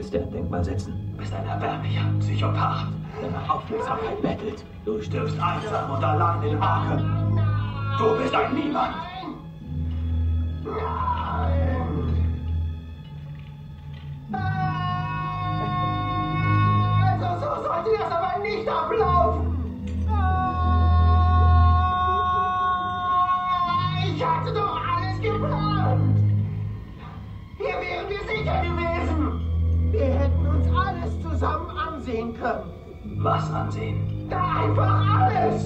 willst dir ein Denkmal setzen? Du bist ein erbärmlicher Psychopath, der nach Aufmerksamkeit bettelt. Du stirbst einsam und allein in Arkham. Du bist ein Niemand. Also so sollte das aber nicht ablaufen. Ich hatte doch alles geplant. Hier wären wir sicher gewesen. Zusammen ansehen können. Was ansehen? Da einfach alles.